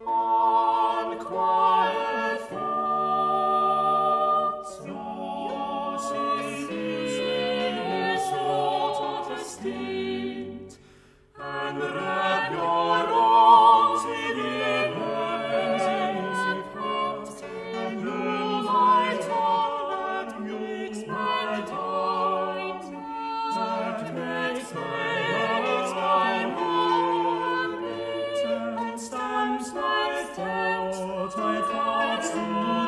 Música Gott, mein Vater,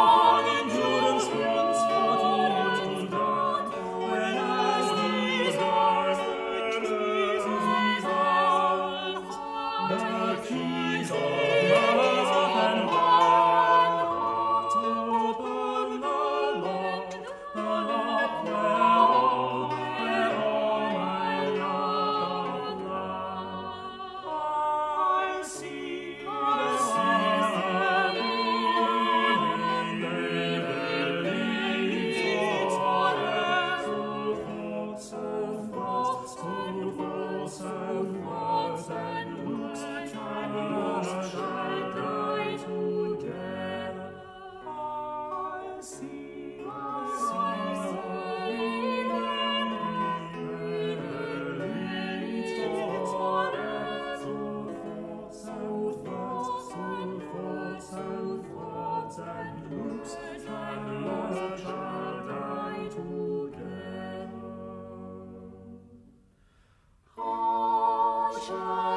Shabbat.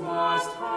most time.